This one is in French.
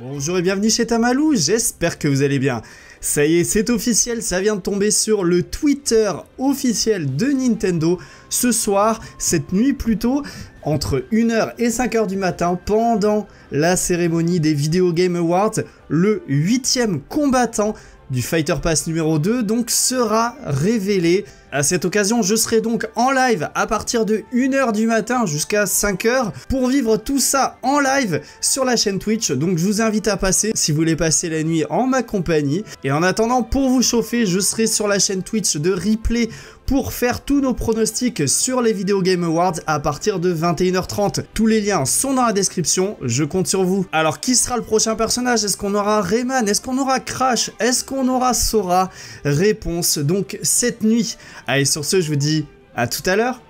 Bonjour et bienvenue chez Tamalou, j'espère que vous allez bien. Ça y est, c'est officiel, ça vient de tomber sur le Twitter officiel de Nintendo. Ce soir, cette nuit plutôt, entre 1h et 5h du matin, pendant la cérémonie des Video Game Awards, le huitième combattant du Fighter Pass numéro 2 donc sera révélé. À cette occasion, je serai donc en live à partir de 1h du matin jusqu'à 5h pour vivre tout ça en live sur la chaîne Twitch. Donc je vous invite à passer si vous voulez passer la nuit en ma compagnie. Et en attendant, pour vous chauffer, je serai sur la chaîne Twitch de Replay pour faire tous nos pronostics sur les Video Game Awards à partir de 21h30. Tous les liens sont dans la description, je compte sur vous. Alors qui sera le prochain personnage? Est-ce qu'on aura Rayman? Est-ce qu'on aura Crash? Est-ce qu'on aura Sora? Réponse donc cette nuit. Allez sur ce je vous dis à tout à l'heure